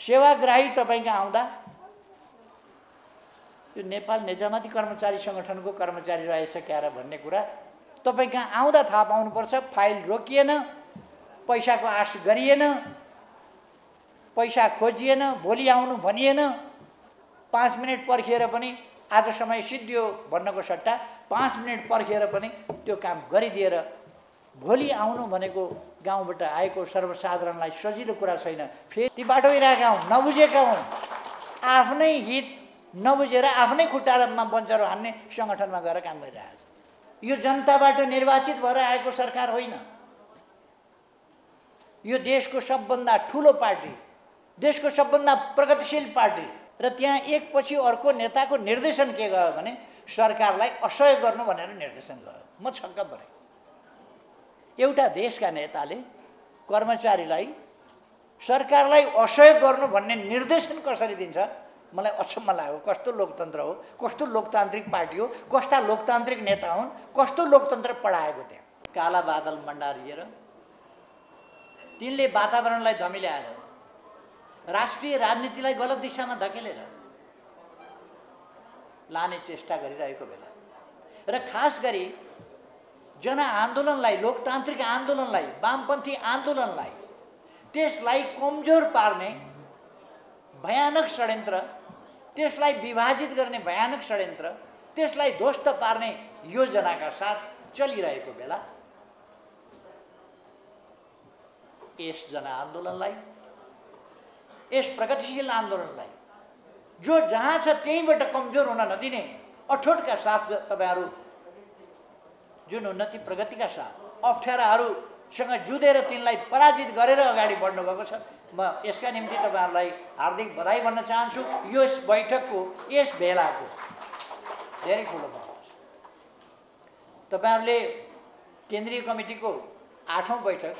सेवाग्राही तपाईँको आउँदा यो नेपाल निजामती कर्मचारी सङ्गठनको कर्मचारी रहेछ क्यार भन्ने कुरा तपाईँ कहाँ आउँदा थाहा पाउनुपर्छ। फाइल रोकिएन पैसाको आश गरिएन पैसा खोजिएन भोलि आउनु भनिएन पाँच मिनट पर्खिएर पनि आज समय सिद्धियो भन्नको सट्टा पाँच मिनट पर्खिएर पनि त्यो काम गरिदिएर भोलि आउनु भनेको गाउँबाट आएको सर्वसाधारणलाई सजिलो कुरा छैन। फेरि ती बाटोइरहेका हुन् नबुझेका हुन्। आफ्नै हित नबुझेर आफ्नै खुट्टामा बन्चरो हान्ने सङ्गठनमा गएर काम गरिरहेको छ। यो जनताबाट निर्वाचित भएर आएको सरकार होइन। यो देशको सबभन्दा ठुलो पार्टी देशको सबभन्दा प्रगतिशील पार्टी र त्यहाँ एकपछि अर्को नेताको निर्देशन के गयो भने सरकारलाई असहयोग गर्नु भनेर निर्देशन गयो। म छक्क परेँ। एउटा देशका नेताले कर्मचारीलाई सरकारलाई असहयोग गर्नु भन्ने निर्देशन कसरी दिन्छ? मलाई अचम्म लाग्यो। कस्तो लोकतन्त्र हो? कस्तो लोकतान्त्रिक पार्टी हो? कस्ता लोकतान्त्रिक नेता हुन्? कस्तो लोकतन्त्र पढाएको त्यहाँ? काला बादल मण्डारिएर तिनले वातावरणलाई धमिल्याएर राष्ट्रिय राजनीतिलाई गलत दिशामा धकेलेर लाने चेष्टा गरिरहेको बेला। र खास गरी जनआन्दोलनलाई लोकतान्त्रिक आन्दोलनलाई वामपन्थी आन्दोलनलाई त्यसलाई कमजोर पार्ने भयानक षड्यन्त्र त्यसलाई विभाजित गर्ने भयानक षड्यन्त्र त्यसलाई ध्वस्त पार्ने योजनाका साथ चलिरहेको बेला यस जनआन्दोलनलाई यस प्रगतिशील आन्दोलनलाई जो जहाँ छ त्यहीँबाट कमजोर हुन नदिने अठोटका साथ तपाईँहरू जुन उन्नति प्रगतिका साथ अप्ठ्याराहरूसँग जुधेर तिनलाई पराजित गरेर अगाडि बढ्नुभएको छ। म यसका निम्ति तपाईँहरूलाई हार्दिक बधाई भन्न चाहन्छु। यस बैठकको यस भेलाको धेरै ठुलो महत्त्व छ। तपाईँहरूले केन्द्रीय कमिटीको आठौँ बैठक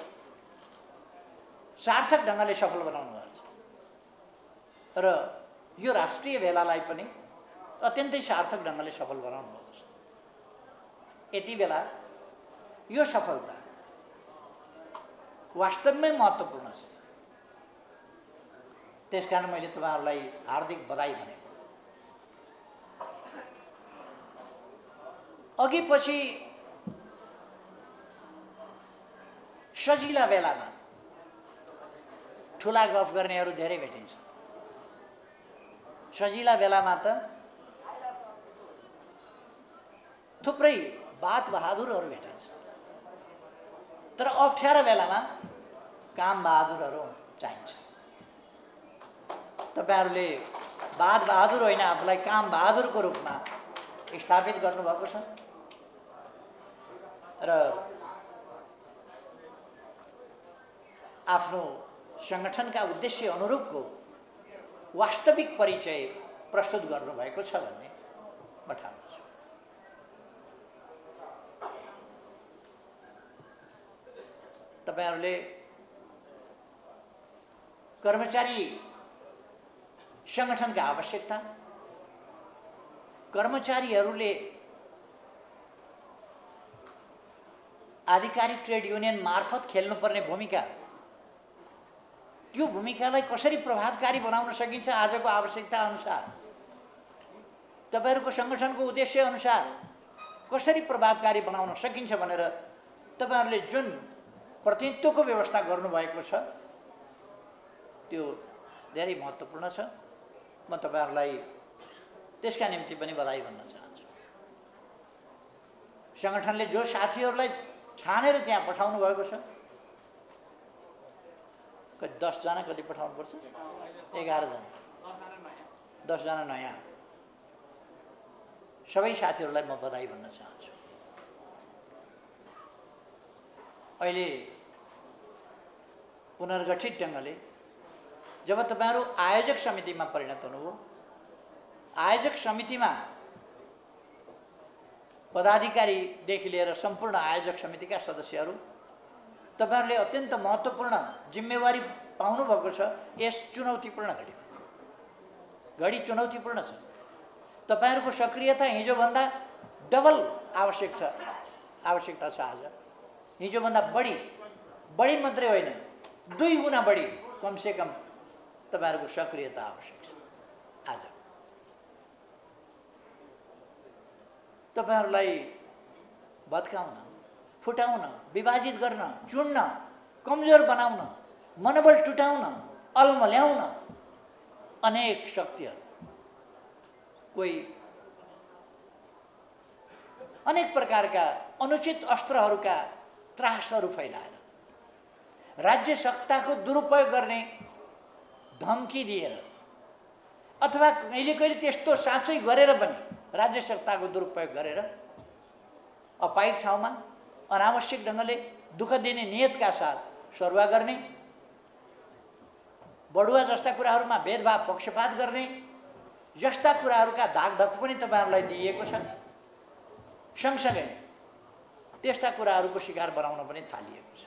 सार्थक ढङ्गले सफल बनाउनु भएको छ। र यो राष्ट्रिय भेलालाई पनि अत्यन्तै सार्थक ढङ्गले सफल बनाउनु यति बेला यो सफलता वास्तवमै महत्त्वपूर्ण छ। त्यस कारण मैले तपाईँहरूलाई हार्दिक बधाई भनेको अघि पछि सजिला बेलामा ठुला गफ गर्नेहरू धेरै भेटिन्छ। सजिला बेलामा त थुप्रै बात बहादुरहरू भेटिन्छ तर अप्ठ्यारो बेलामा काम बहादुरहरू चाहिन्छ। तपाईँहरूले बात बहादुर होइन आफूलाई काम बहादुरको रूपमा स्थापित गर्नुभएको छ? र आफ्नो सङ्गठनका उद्देश्य अनुरूपको वास्तविक परिचय प्रस्तुत गर्नुभएको छ भन्ने म ठान्दछु तपाईँहरूले कर्मचारी सङ्गठनका आवश्यकता कर्मचारीहरूले आधिकारिक ट्रेड युनियन मार्फत खेल्नुपर्ने भूमिका त्यो भूमिकालाई कसरी प्रभावकारी बनाउन सकिन्छ आजको आवश्यकता अनुसार तपाईँहरूको सङ्गठनको उद्देश्य अनुसार कसरी प्रभावकारी बनाउन सकिन्छ भनेर तपाईँहरूले जुन प्रतिनिधित्वको व्यवस्था गर्नुभएको छ। त्यो धेरै महत्त्वपूर्ण छ। म तपाईँहरूलाई त्यसका निम्ति पनि बधाई भन्न चाहन्छु। सङ्गठनले जो साथीहरूलाई छानेर त्यहाँ पठाउनु भएको छ कति दसजना कति पठाउनुपर्छ? एघारजना। दसजना नयाँ। सबै साथीहरूलाई म बधाई भन्न चाहन्छु। अहिले पुनर्गठित ढङ्गले जब तपाईँहरू आयोजक समितिमा परिणत हुनुभयो आयोजक समितिमा पदाधिकारीदेखि लिएर सम्पूर्ण आयोजक समितिका सदस्यहरू तपाईँहरूले अत्यन्त महत्त्वपूर्ण जिम्मेवारी पाउनुभएको छ यस चुनौतीपूर्ण घडीमा घडी चुनौतीपूर्ण छ। तपाईँहरूको सक्रियता हिजोभन्दा डबल आवश्यक छ आवश्यकता छ आज। हिजोभन्दा बढी बढी मात्रै होइन दुई गुणा बढी कमसेकम तपाईँहरूको सक्रियता आवश्यक छ। आज। तपाईँहरूलाई भत्काउन फुटाउन विभाजित गर्न चुड्न कमजोर बनाउन मनोबल टुटाउन अल्मल्याउन अनेक शक्तिहरू। कोही अनेक प्रकारका अनुचित अस्त्रहरूका त्रासहरू फैलाएर राज्य सत्ताको दुरुपयोग गर्ने धम्की दिएर अथवा कहिले कहिले त्यस्तो साँच्चै गरेर पनि राज्य सत्ताको दुरुपयोग गरेर अपाइक ठाउँमा अनावश्यक ढङ्गले दुःख दिने नियतका साथ सरुवा गर्ने बढुवा जस्ता कुराहरूमा भेदभाव पक्षपात गर्ने जस्ता कुराहरूका धाकधक पनि तपाईँहरूलाई दिइएको छ। सँगसँगै त्यस्ता कुराहरूको शिकार बनाउन पनि थालिएको छ।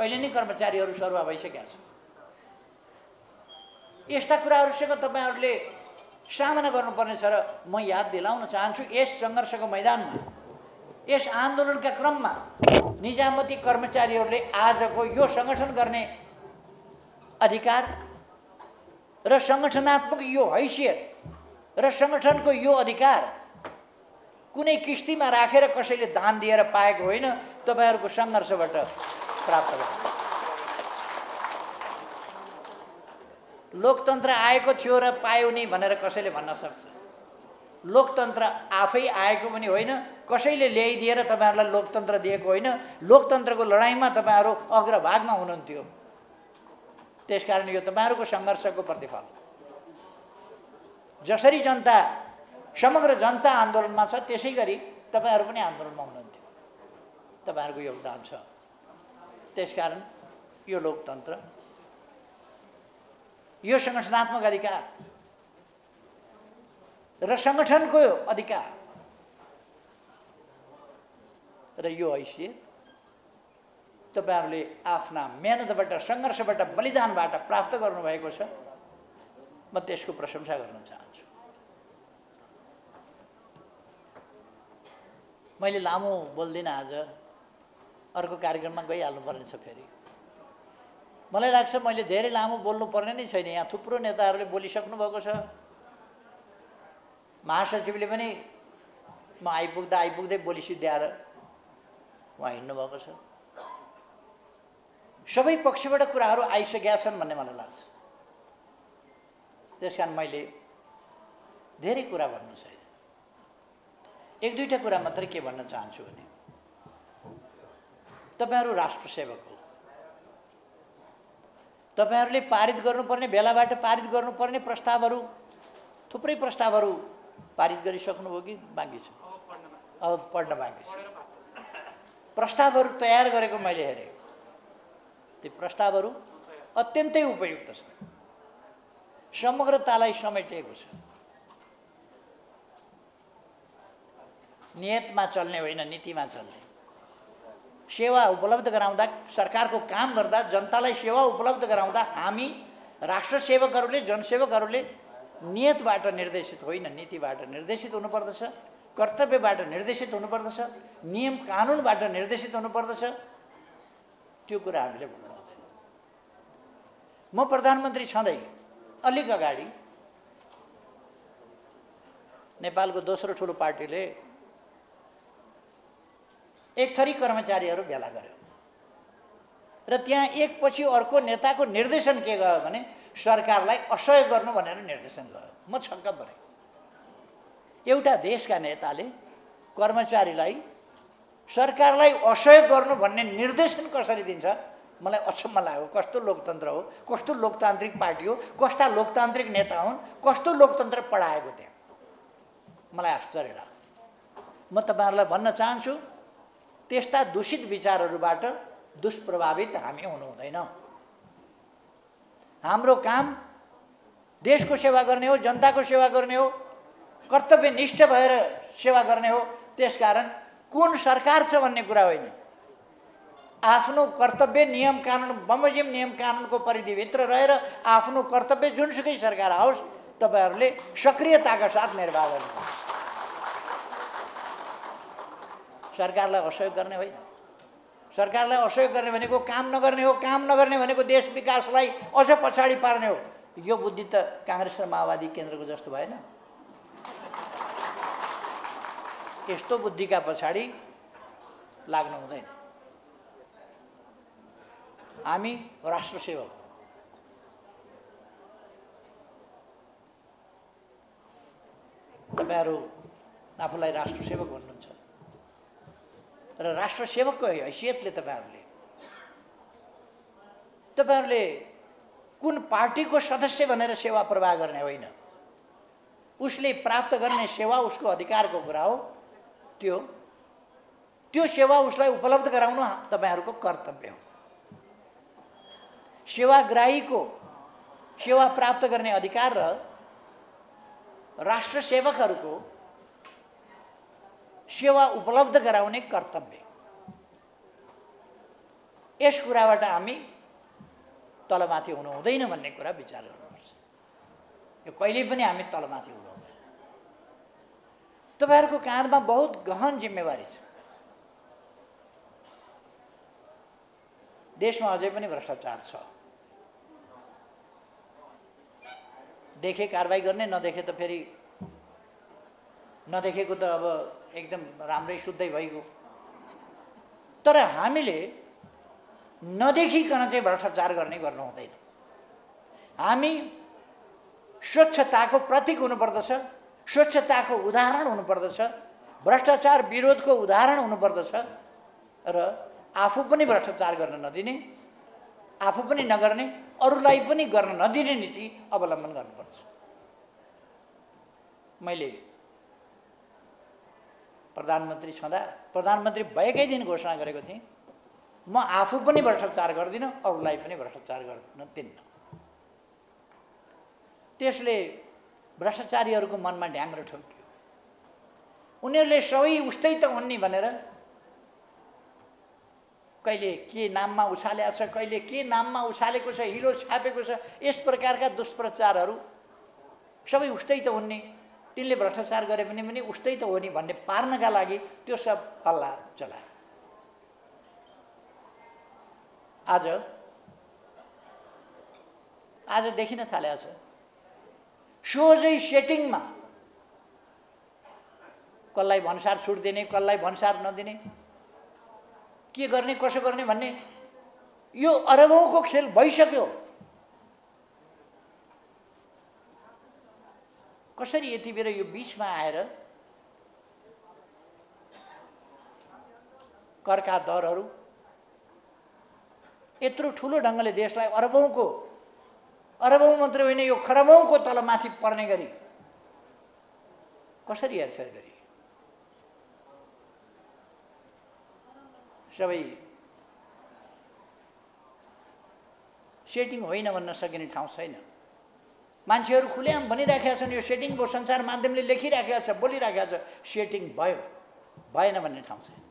अहिले नै कर्मचारीहरू सरुवा भइसकेका छ यस्ता कुराहरूसँग तपाईँहरूले सामना गर्नुपर्नेछ र म याद दिलाउन चाहन्छु यस सङ्घर्षको मैदानमा यस आन्दोलनका क्रममा निजामती कर्मचारीहरूले आजको यो सङ्गठन गर्ने अधिकार र सङ्गठनात्मक यो हैसियत र सङ्गठनको यो अधिकार कुनै किस्तीमा राखेर कसैले दान दिएर पाएको होइन तपाईँहरूको सङ्घर्षबाट प्राप्त भएको लोकतन्त्र आएको थियो र पायो नि भनेर कसैले भन्न सक्छ। लोकतन्त्र आफै आएको पनि होइन कसैले ल्याइदिएर तपाईँहरूलाई लोकतन्त्र दिएको होइन लोकतन्त्रको लडाइँमा तपाईँहरू अग्रभागमा हुनुहुन्थ्यो। त्यसकारण यो तपाईँहरूको सङ्घर्षको प्रतिफल। जसरी जनता समग्र जनता आन्दोलनमा छ त्यसै गरी तपाईँहरू पनि आन्दोलनमा हुनुहुन्थ्यो। तपाईँहरूको योगदान छ। त्यसकारण यो लोकतन्त्र यो सङ्गठनात्मक अधिकार र सङ्गठनको अधिकार र यो हैसियत तपाईँहरूले आफ्ना मेहनतबाट सङ्घर्षबाट बलिदानबाट प्राप्त गर्नुभएको छ। म त्यसको प्रशंसा गर्न चाहन्छु। मैले लामो बोल्दिनँ आज। अर्को कार्यक्रममा गइहाल्नु छ फेरि। मलाई लाग्छ मैले धेरै लामो बोल्नु पर्ने नै छैन। यहाँ थुप्रो नेताहरूले बोलिसक्नु भएको छ। महासचिवले पनि म आइपुग्दा आइपुग्दै बोली सिद्ध्याएर उहाँ हिँड्नुभएको छ। सबै पक्षबाट कुराहरू आइसकेका छन् भन्ने मलाई लाग्छ। त्यस कारण मैले धेरै कुरा भन्नु छैन एक दुईवटा कुरा मात्रै के भन्न चाहन्छु भने तपाईँहरू राष्ट्र सेवक हो। तपाईँहरूले पारित गर्नुपर्ने बेलाबाट पारित गर्नुपर्ने प्रस्तावहरू थुप्रै प्रस्तावहरू पारित गरिसक्नुभयो कि बाँकी छ? अब पढ्न बाँकी छ। प्रस्तावहरू तयार गरेको मैले हेरेँ। त्यो प्रस्तावहरू अत्यन्तै उपयुक्त छन्। समग्रतालाई समेटिएको छ। नियतमा चल्ने होइन नीतिमा चल्ने। सेवा उपलब्ध गराउँदा सरकारको काम गर्दा जनतालाई सेवा उपलब्ध गराउँदा हामी राष्ट्र सेवकहरूले जनसेवकहरूले नियतबाट निर्देशित होइन नीतिबाट निर्देशित हुनुपर्दछ कर्तव्यबाट निर्देशित हुनुपर्दछ नियम कानुनबाट निर्देशित हुनुपर्दछ। त्यो कुरा हामीले भन्नु म प्रधानमन्त्री छँदै अलिक अगाडि नेपालको दोस्रो ठुलो पार्टीले एक थरी कर्मचारीहरू भेला गर्यो। र त्यहाँ एकपछि अर्को नेताको निर्देशन के गयो भने सरकारलाई असहयोग गर्नु भनेर निर्देशन गयो। म छक्क परेँ। एउटा देशका नेताले कर्मचारीलाई सरकारलाई असहयोग गर्नु भन्ने निर्देशन कसरी दिन्छ? मलाई अचम्म लाग्यो। कस्तो लोकतन्त्र हो? कस्तो लोकतान्त्रिक पार्टी हो? कस्ता लोकतान्त्रिक नेता हुन्? कस्तो लोकतन्त्र पढाएको त्यहाँ? मलाई आश्चर्य लाग्यो। म तपाईँहरूलाई भन्न चाहन्छु त्यस्ता दूषित विचारहरूबाट दुष्प्रभावित हामी हुनु हुँदैन हाम्रो काम देशको सेवा गर्ने हो जनताको सेवा गर्ने हो कर्तव्यनिष्ठ भएर सेवा गर्ने हो त्यसकारण कुन सरकार छ भन्ने कुरा होइन। आफ्नो कर्तव्य नियम कानुन बमोजिम नियम कानुनको परिधिभित्र रहेर आफ्नो कर्तव्य जुनसुकै सरकार आओस् तपाईँहरूले सक्रियताका साथ निर्वाह गर्नुपर्छ सरकारलाई असहयोग गर्ने होइन। सरकारलाई असहयोग गर्ने भनेको काम नगर्ने हो काम नगर्ने भनेको देश विकासलाई अझ पछाडि पार्ने हो। यो बुद्धि त काङ्ग्रेस र माओवादी केन्द्रको जस्तो भएन। यस्तो बुद्धिका पछाडि लाग्नु हुँदैन। हामी राष्ट्र सेवक तपाईँहरू आफूलाई राष्ट्र सेवक भन्नुहुन्छ। र राष्ट्र सेवकको हैसियतले तपाईँहरूले तपाईँहरूले कुन पार्टीको सदस्य भनेर सेवा प्रवाह गर्ने होइन। उसले प्राप्त गर्ने सेवा उसको अधिकारको कुरा हो। त्यो त्यो सेवा उसलाई उपलब्ध गराउनु तपाईँहरूको कर्तव्य हो। सेवाग्राहीको सेवा प्राप्त गर्ने अधिकार र राष्ट्र सेवकहरूको सेवा उपलब्ध गराउने कर्तव्य यस कुराबाट हामी तलमाथि हुनु हुँदैन भन्ने कुरा विचार गर्नुपर्छ यो कहिल्यै पनि हामी तलमाथि हुनु हुँदैन तपाईँहरूको काँधमा बहुत गहन जिम्मेवारी छ देशमा अझै पनि भ्रष्टाचार छ देखे कारवाही गर्ने नदेखे त फेरि नदेखेको त अब एकदम राम्रै शुद्धै भइगयो। तर हामीले नदेखिकन चाहिँ भ्रष्टाचार गर्ने गर्नु हुँदैन। हामी स्वच्छताको प्रतीक हुनुपर्दछ स्वच्छताको उदाहरण हुनुपर्दछ भ्रष्टाचार विरोधको उदाहरण हुनुपर्दछ र आफू पनि भ्रष्टाचार गर्न नदिने आफू पनि नगर्ने अरूलाई पनि गर्न नदिने नीति अवलम्बन गर्नुपर्छ मैले प्रधानमन्त्री छँदा प्रधानमन्त्री भएकै दिन घोषणा गरेको थिएँ। म आफू पनि भ्रष्टाचार गर्दिनँ अरूलाई पनि भ्रष्टाचार गर्दिनँ दिन्न। त्यसले भ्रष्टाचारीहरूको मनमा ढ्याङ्ग्रो ठोक्यो। उनीहरूले सबै उस्तै त हुन् नि भनेर कहिले के नाममा उछालेको छ कहिले के नाममा उछालेको छ हिलो छापेको छ यस प्रकारका दुष्प्रचारहरू सबै उस्तै त हुन् नि। तिनले भ्रष्टाचार गरे भने पनि उस्तै त हो नि भन्ने पार्नका लागि त्यो सब हल्ला चलायो आज आज देखिन थालेको छ। सोझै सेटिङमा कसलाई भन्सार छुट दिने कसलाई भन्सार नदिने के गर्ने कसो गर्ने भन्ने यो अरबौँको खेल भइसक्यो। कसरी यति बेर यो बिचमा आएर करका दरहरू यत्रो ठुलो ढङ्गले देशलाई अरबौँको अरबौँ मात्रै होइन यो खरबौँको तल माथि पर्ने गरी कसरी हेरफेर गरी सबै सेटिङ होइन भन्न सकिने ठाउँ छैन। मान्छेहरू खुलेआम भनिराखेका छन् यो सेटिङ भयो सञ्चार माध्यमले लेखिराखेका छ बोलिराखेका छ। सेटिङ भयो। भएन भन्ने ठाउँ छैन।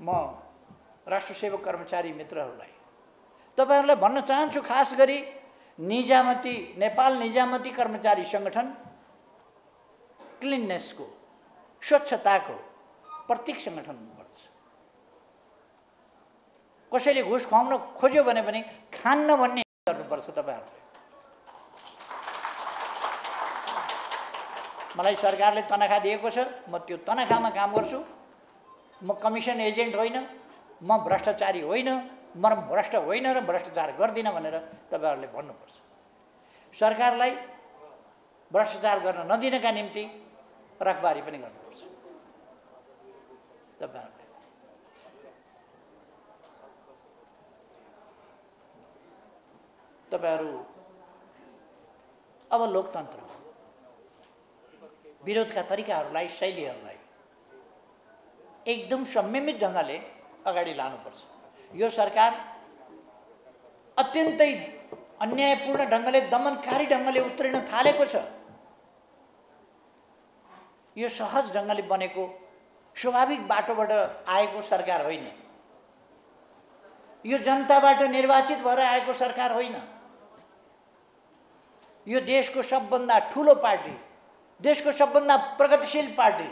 म राष्ट्र सेवक कर्मचारी मित्रहरूलाई तपाईँहरूलाई भन्न चाहन्छु खास गरी निजामती नेपाल निजामती कर्मचारी सङ्गठन क्लिननेसको स्वच्छताको प्रत्येक सङ्गठन हुनुपर्छ। कसैले घुस खुवाउन खोज्यो भने पनि खान्न भन्ने गर्नुपर्छ तपाईँहरूले मलाई सरकारले तनखा दिएको छ म त्यो तनखामा काम गर्छु। म कमिसन एजेन्ट होइन म भ्रष्टाचारी होइन म भ्रष्ट होइन र भ्रष्टाचार गर्दिनँ भनेर तपाईँहरूले भन्नुपर्छ। सरकारलाई भ्रष्टाचार गर्न नदिनका निम्ति रखबारी पनि गर्नुपर्छ। तपाईँहरूले तपाईँहरू अब लोकतन्त्र विरोधका तरिकाहरूलाई शैलीहरूलाई एकदम संयमित ढङ्गले अगाडि लानुपर्छ यो सरकार अत्यन्तै अन्यायपूर्ण ढङ्गले दमनकारी ढङ्गले उत्रिन थालेको छ यो सहज ढङ्गले बनेको स्वाभाविक बाटोबाट आएको सरकार होइन यो जनताबाट निर्वाचित भएर आएको सरकार होइन यो देशको सबभन्दा ठुलो पार्टी देशको सबभन्दा प्रगतिशील पार्टी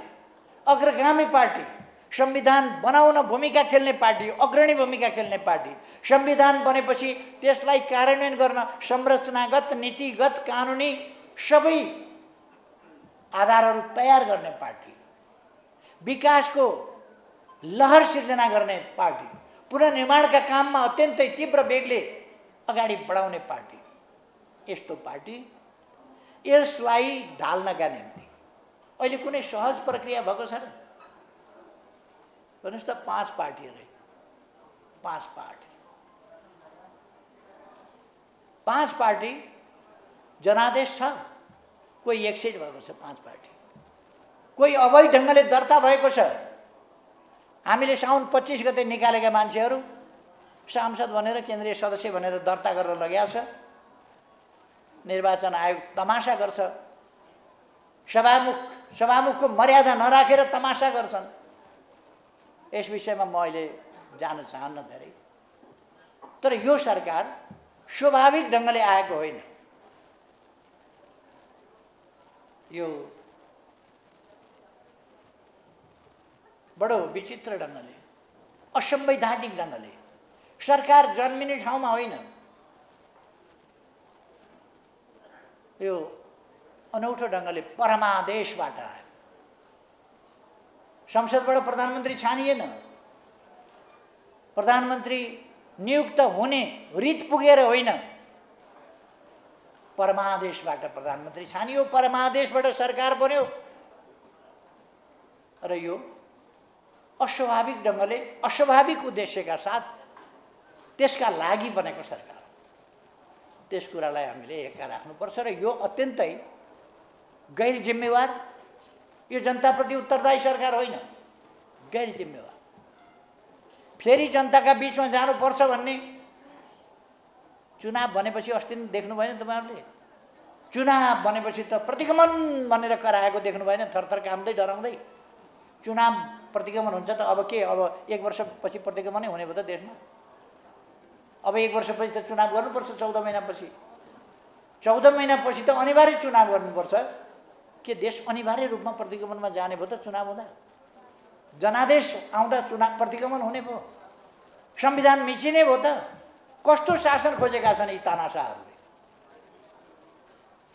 अग्रगामी पार्टी संविधान बनाउन भूमिका खेल्ने पार्टी अग्रणी भूमिका खेल्ने पार्टी संविधान बनेपछि त्यसलाई कार्यान्वयन गर्न संरचनागत नीतिगत कानुनी सबै आधारहरू तयार गर्ने पार्टी विकासको लहर सिर्जना गर्ने पार्टी पुनर्निर्माणका काममा अत्यन्तै तीव्र वेगले अगाडि बढाउने पार्टी। यस्तो पार्टी। यसलाई ढाल्नका निम्ति। अहिले कुनै सहज प्रक्रिया भएको छ र भन्नुहोस् त पाँच पार्टीहरू। पाँच पार्टी। पाँच पार्टी जनादेश छ। कोही एक्सिड भएको छ पाँच पार्टी। कोही अवैध ढङ्गले दर्ता भएको छ। हामीले साउन पच्चिस गते निकालेका मान्छेहरू सांसद भनेर केन्द्रीय सदस्य भनेर दर्ता गरेर लगेका छ। निर्वाचन आयोग तमासा गर्छ। सभामुख सभामुखको मर्यादा नराखेर तमासा गर्छन्। यस विषयमा म अहिले जान चाहन्न धेरै। तर यो सरकार स्वाभाविक ढङ्गले आएको होइन। यो बडो विचित्र ढङ्गले असंवैधानिक ढङ्गले सरकार जन्मिने ठाउँमा होइन। यो अनौठो ढङ्गले परमादेशबाट आयो। संसदबाट प्रधानमन्त्री छानिएन। प्रधानमन्त्री नियुक्त हुने रित पुगेर होइन। परमादेशबाट प्रधानमन्त्री छानियो परमादेशबाट सरकार बन्यो। र यो अस्वाभाविक ढङ्गले अस्वाभाविक उद्देश्यका साथ त्यसका लागि बनेको सरकार। त्यस कुरालाई हामीले एका राख्नुपर्छ र यो अत्यन्तै गैर जिम्मेवार यो जनताप्रति उत्तरदायी सरकार होइन। गैर जिम्मेवार फेरि जनताका बिचमा जानुपर्छ भन्ने चुनाव भनेपछि अस्ति नै देख्नु भएन तपाईँहरूले। चुनाव भनेपछि त प्रतिगमन भनेर कराएको देख्नु भएन। थरथर कामदै डराउँदै चुनाव प्रतिगमन हुन्छ त अब के? अब एक वर्षपछि प्रतिगमनै हुने भयो त देशमा। अब एक वर्षपछि त चुनाव गर्नुपर्छ चौध महिनापछि। चौध महिनापछि त अनिवार्य चुनाव गर्नुपर्छ। के देश अनिवार्य रूपमा प्रतिगमनमा जाने भयो त चुनाव हुँदा? जनादेश आउँदा चुनाव प्रतिगमन हुने भयो। संविधान मिचिने भयो त। कस्तो शासन खोजेका छन् यी तानासाहरूले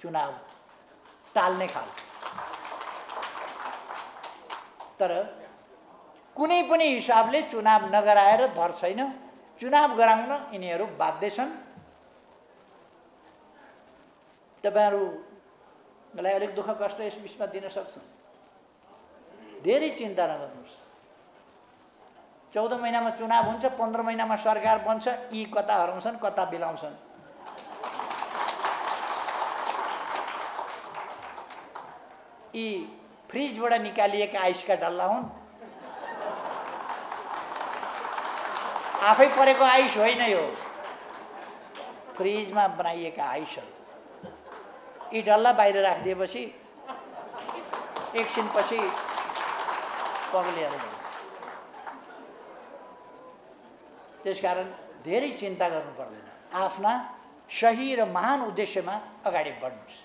चुनाव टाल्ने खाल। तर कुनै पनि हिसाबले चुनाव नगराएर धर छैन। चुनाव गराउन यिनीहरू बाध्य छन्। तपाईँहरूलाई अलिक दुःख कष्ट यस बिचमा दिन सक्छन् धेरै चिन्ता नगर्नुहोस्। चौध महिनामा चुनाव हुन्छ पन्ध्र महिनामा सरकार बन्छ यी कता हराउँछन् कता बिलाउँछन्। यी फ्रिजबाट निकालिएका आइसका डल्ला हुन्। आफै परेको आइस होइन यो। फ्रिजमा बनाइएका आइसहरू यी डल्ला बाहिर राखिदिएपछि एकछिनपछि पग्लिएर त्यसकारण धेरै चिन्ता गर्नु पर्दैन। आफ्ना सही र महान उद्देश्यमा अगाडि बढ्नुहोस्।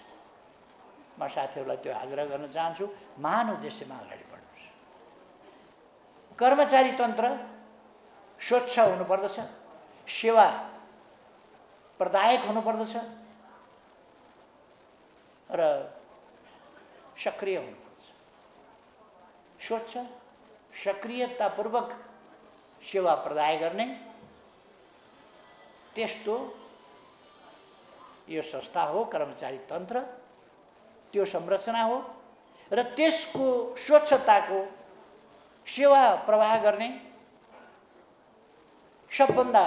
म साथीहरूलाई त्यो आग्रह गर्न चाहन्छु महान उद्देश्यमा अगाडि बढ्नुहोस्। कर्मचारी तन्त्र स्वच्छ हुनुपर्दछ। सेवा प्रदायक हुनुपर्दछ। र सक्रिय हुनुपर्छ स्वच्छ सक्रियतापूर्वक सेवा प्रदाय गर्ने त्यस्तो यो संस्था हो कर्मचारी तन्त्र। त्यो संरचना हो। र त्यसको स्वच्छताको सेवा प्रवाह गर्ने सबभन्दा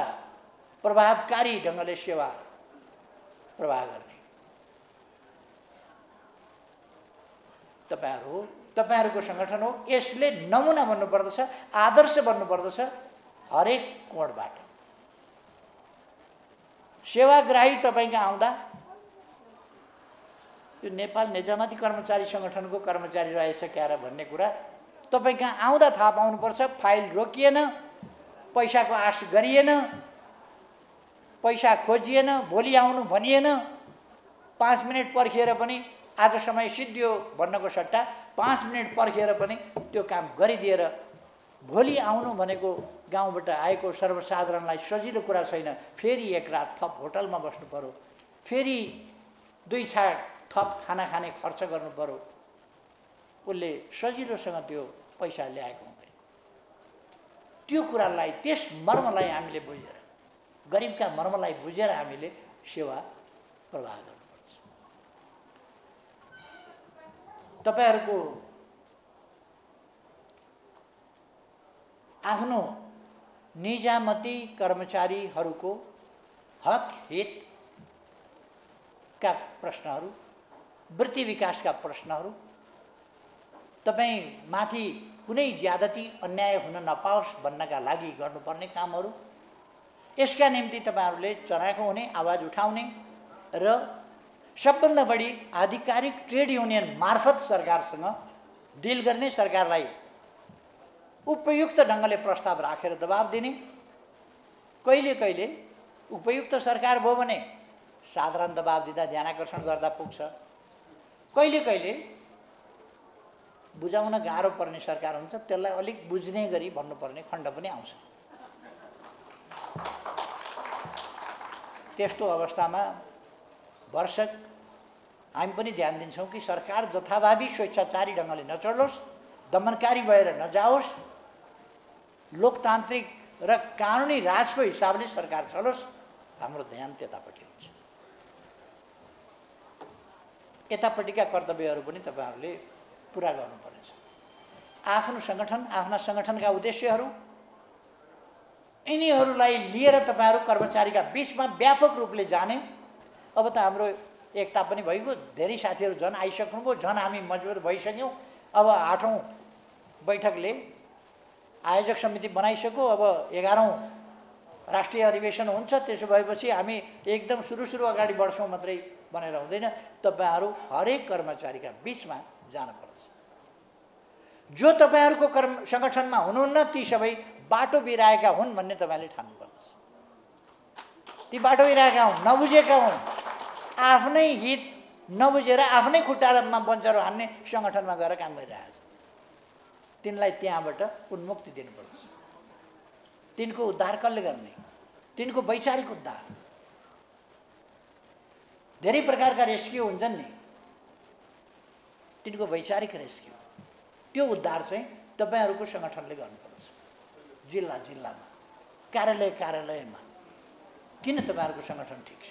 प्रभावकारी ढङ्गले सेवा प्रवाह गर्ने। तपाईँहरू तपाईँहरूको सङ्गठन हो यसले नमुना बन्नुपर्दछ आदर्श बन्नुपर्दछ हरेक कोणबाट। सेवाग्राही तपाईँका आउँदा यो नेपाल निजामती कर्मचारी सङ्गठनको कर्मचारी रहेछ क्यार भन्ने कुरा तपाईँ कहाँ आउँदा थाहा पाउनुपर्छ फाइल रोकिएन पैसाको आश गरिएन पैसा खोजिएन भोलि आउनु भनिएन पाँच मिनट पर्खिएर पनि आज समय सिद्धियो भन्नको सट्टा पाँच मिनट पर्खिएर पनि त्यो काम गरिदिएर भोलि आउनु भनेको गाउँबाट आएको सर्वसाधारणलाई सजिलो कुरा छैन। फेरि एक रात थप होटलमा बस्नु पऱ्यो फेरि दुई छा थप खाना खाने खर्च गर्नु पऱ्यो उसले सजिलोसँग त्यो पैसा ल्याएको त्यो कुरालाई त्यस मर्मलाई हामीले बुझेर गरिबका मर्मलाई बुझेर हामीले सेवा प्रवाह गर्नुपर्छ। तपाईँहरूको आफ्नो निजामती कर्मचारीहरूको हक हितका प्रश्नहरू वृत्ति विकासका प्रश्नहरू तपाईँ माथि कुनै ज्यादती अन्याय हुन नपाओस् भन्नका लागि गर्नुपर्ने कामहरू। यसका निम्ति तपाईँहरूले चढाएको हुने आवाज उठाउने र सबभन्दा बढी आधिकारिक ट्रेड युनियन मार्फत सरकारसँग डिल गर्ने सरकारलाई उपयुक्त ढङ्गले प्रस्ताव राखेर दबाब दिने। कहिले कहिले उपयुक्त सरकार भयो भने साधारण दबाब दिँदा ध्यान आकर्षण गर्दा पुग्छ। कहिले कहिले बुझाउन गाह्रो पर्ने सरकार हुन्छ त्यसलाई अलिक बुझ्ने गरी भन्नुपर्ने खण्ड पनि आउँछ। त्यस्तो अवस्थामा वर्षक हामी पनि ध्यान दिन्छौँ कि सरकार जथाभावी स्वेच्छाचारी ढङ्गले नचलोस् दमनकारी भएर नजाओस् लोकतान्त्रिक र कानुनी राजको हिसाबले सरकार चलोस् हाम्रो ध्यान त्यतापट्टि हुन्छ। यतापट्टिका कर्तव्यहरू पनि तपाईँहरूले पुरा गर्नुपर्नेछ। आफ्नो सङ्गठन आफ्ना सङ्गठनका उद्देश्यहरू यिनीहरूलाई लिएर तपाईँहरू कर्मचारीका बिचमा व्यापक रूपले जाने। अब त हाम्रो एकता पनि भइगयो धेरै साथीहरू झन् आइसक्नुभयो झन् हामी मजबुत भइसक्यौँ। अब आठौँ बैठकले आयोजक समिति बनाइसक्यो अब एघारौँ राष्ट्रिय अधिवेशन हुन्छ त्यसो भएपछि हामी एकदम सुरु सुरु अगाडि बढ्छौँ मात्रै भनेर हुँदैन। तपाईँहरू हरेक कर्मचारीका बिचमा जानुपर्छ। जो तपाईँहरूको कर्म सङ्गठनमा हुनुहुन्न ती सबै बाटो बिराएका हुन् भन्ने तपाईँले ठान्नुपर्छ ती बाटो बिराएका हुन् नबुझेका हुन् आफ्नै हित नबुझेर आफ्नै खुट्टामा बन्चरो हान्ने सङ्गठनमा गएर काम गरिरहेको छ तिनलाई त्यहाँबाट उन्मुक्ति दिनुपर्छ तिनको उद्धार कसले गर्ने? तिनको वैचारिक उद्धार। धेरै प्रकारका रेस्क्यु हुन्छन् नि। तिनको वैचारिक रेस्क्यु। त्यो उद्धार चाहिँ तपाईँहरूको सङ्गठनले गर्नुपर्छ। जिल्ला जिल्लामा कार्यालय कार्यालयमा। किन तपाईँहरूको सङ्गठन ठिक छ?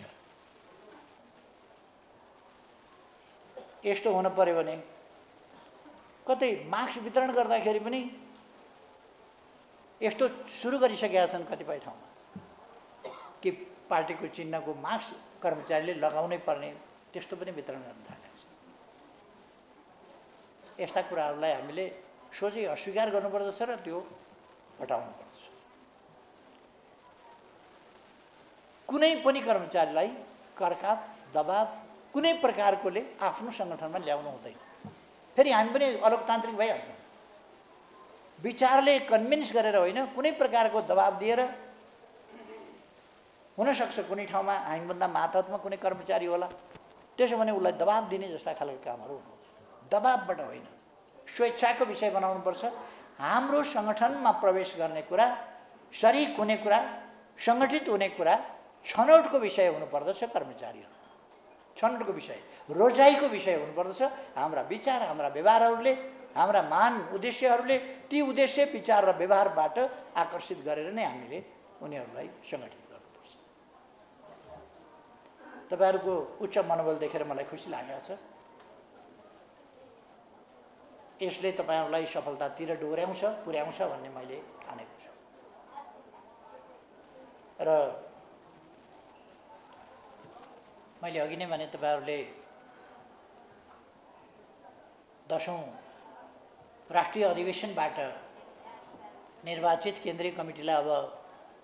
यस्तो हुन पऱ्यो भने कतै मार्क्स वितरण गर्दाखेरि पनि यस्तो सुरु गरिसकेका छन् कतिपय ठाउँमा कि पार्टीको चिन्हको मार्क्स कर्मचारीले लगाउनै पर्ने त्यस्तो पनि वितरण गर्न थालेको छ यस्ता कुराहरूलाई हामीले सोझै अस्वीकार गर्नुपर्दछ र त्यो हटाउनु पर्दछ कुनै पनि कर्मचारीलाई करकाप दबाब कुनै प्रकारकोले आफ्नो सङ्गठनमा ल्याउनु हुँदैन। फेरि हामी पनि अलोकतान्त्रिक भइहाल्छौँ। विचारले कन्भिन्स गरेर होइन कुनै प्रकारको दबाब दिएर हुनसक्छ कुनै ठाउँमा हामीभन्दा मातहतमा कुनै कर्मचारी होला। त्यसो भने उसलाई दबाब दिने जस्ता खालको कामहरू हुनु। दबाबबाट होइन। स्वेच्छाको विषय बनाउनुपर्छ। हाम्रो सङ्गठनमा प्रवेश गर्ने कुरा सरिक हुने कुरा सङ्गठित हुने कुरा छनौटको विषय हुनुपर्दछ कर्मचारीहरू। छनौटको विषय रोजाइको विषय हुनुपर्दछ। हाम्रा विचार हाम्रा व्यवहारहरूले हाम्रा मान उद्देश्यहरूले ती उद्देश्य विचार र व्यवहारबाट आकर्षित गरेर नै हामीले उनीहरूलाई सङ्गठित गर्नुपर्छ। तपाईँहरूको उच्च मनोबल देखेर मलाई खुसी लागेको छ। यसले तपाईँहरूलाई सफलतातिर डोर्याउँछ पुर्याउँछ भन्ने मैले ठानेको छु। र मैले अघि नै भने तपाईँहरूले दसौँ राष्ट्रिय अधिवेशनबाट निर्वाचित केन्द्रीय कमिटीलाई अब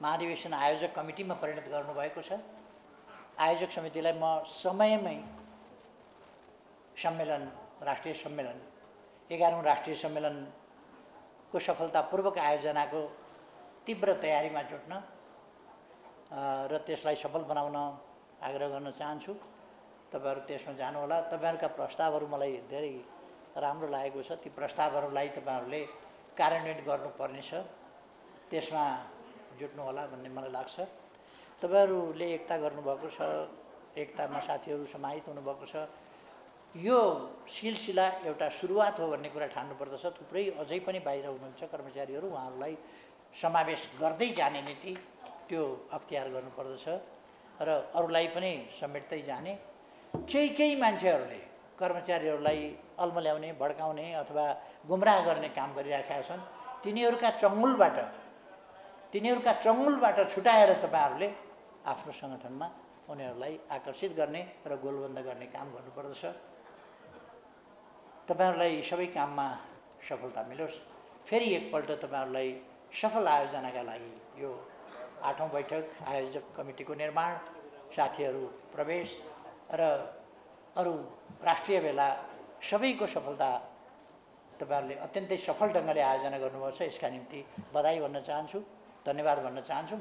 महाधिवेशन आयोजक कमिटीमा परिणत गर्नुभएको छ। आयोजक समितिलाई म समयमै सम्मेलन राष्ट्रिय सम्मेलन एघारौँ राष्ट्रिय सम्मेलनको सफलतापूर्वक आयोजनाको तीव्र तयारीमा जुट्न र त्यसलाई सफल बनाउन आग्रह गर्न चाहन्छु। तपाईँहरू त्यसमा जानुहोला। तपाईँहरूका प्रस्तावहरू मलाई धेरै राम्रो लागेको छ। ती प्रस्तावहरूलाई तपाईँहरूले कार्यान्वयन गर्नुपर्नेछ त्यसमा जुट्नु होला भन्ने मलाई लाग्छ। तपाईँहरूले एकता गर्नुभएको छ। एकतामा साथीहरू समाहित हुनुभएको छ। यो सिलसिला एउटा सुरुवात हो भन्ने कुरा ठान्नुपर्दछ। थुप्रै अझै पनि बाहिर हुनुहुन्छ कर्मचारीहरू उहाँहरूलाई समावेश गर्दै जाने नीति त्यो अख्तियार गर्नुपर्दछ र अरूलाई पनि समेट्दै जाने। केही केही मान्छेहरूले कर्मचारीहरूलाई अल्मल्याउने भड्काउने अथवा गुमराह गर्ने काम गरिराखेका छन्। तिनीहरूका चङ्गुलबाट तिनीहरूका चङ्गुलबाट छुटाएर तपाईँहरूले आफ्नो सङ्गठनमा उनीहरूलाई आकर्षित गर्ने र गोलबन्द गर्ने काम गर्नुपर्दछ। तपाईँहरूलाई सबै काममा सफलता मिलोस्। फेरि एकपल्ट तपाईँहरूलाई सफल आयोजनाका लागि यो आठौँ बैठक आयोजक कमिटीको निर्माण साथीहरू प्रवेश र अरू राष्ट्रिय भेला सबैको सफलता तपाईँहरूले अत्यन्तै सफल ढङ्गले आयोजना गर्नुभएको छ। यसका निम्ति बधाई भन्न चाहन्छु धन्यवाद भन्न चाहन्छु।